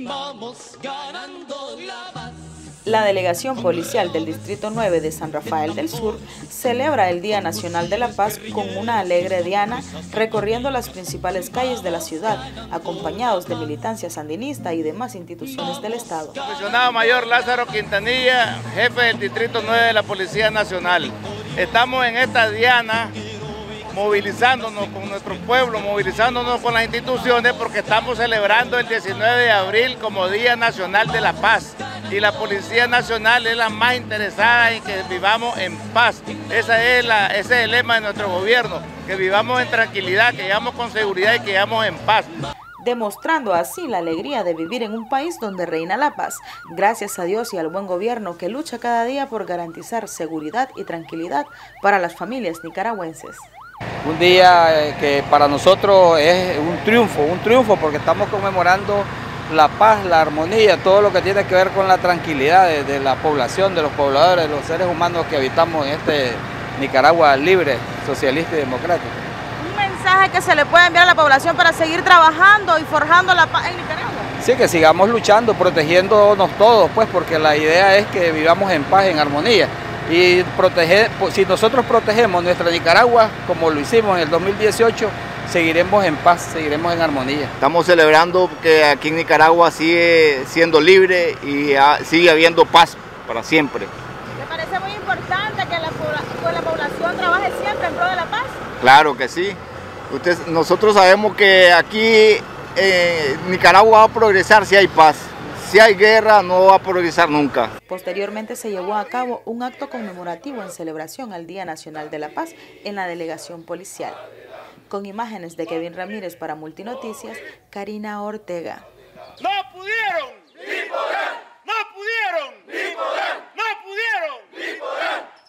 Vamos ganando la paz. La delegación policial del Distrito 9 de San Rafael del Sur celebra el Día Nacional de la Paz con una alegre diana recorriendo las principales calles de la ciudad, acompañados de militancia sandinista y demás instituciones del Estado. Comisionado Mayor Lázaro Quintanilla, jefe del Distrito 9 de la Policía Nacional. Estamos en esta diana movilizándonos con nuestro pueblo, movilizándonos con las instituciones porque estamos celebrando el 19 de abril como Día Nacional de la Paz y la Policía Nacional es la más interesada en que vivamos en paz. Esa es ese es el lema de nuestro gobierno, que vivamos en tranquilidad, que vivamos con seguridad y que vivamos en paz demostrando así la alegría de vivir en un país donde reina la paz, gracias a Dios y al buen gobierno que lucha cada día por garantizar seguridad y tranquilidad para las familias nicaragüenses. Un día que para nosotros es un triunfo, un triunfo porque estamos conmemorando la paz, la armonía, todo lo que tiene que ver con la tranquilidad de, la población, de los pobladores, de los seres humanos que habitamos en este Nicaragua libre, socialista y democrático. ¿Un mensaje que se le puede enviar a la población para seguir trabajando y forjando la paz en Nicaragua? Sí, que sigamos luchando, protegiéndonos todos, pues, porque la idea es que vivamos en paz, en armonía. Y proteger, si nosotros protegemos nuestra Nicaragua, como lo hicimos en el 2018, seguiremos en paz, seguiremos en armonía. Estamos celebrando que aquí en Nicaragua sigue siendo libre y sigue habiendo paz para siempre. ¿Le parece muy importante que la, población trabaje siempre en pro de la paz? Claro que sí. Usted, nosotros sabemos que aquí eh, Nicaragua va a progresar si hay paz. Si hay guerra, no va a progresar nunca. Posteriormente se llevó a cabo un acto conmemorativo en celebración al Día Nacional de la Paz en la delegación policial. Con imágenes de Kevin Ramírez para Multinoticias, Karina Ortega. ¡No pudieron!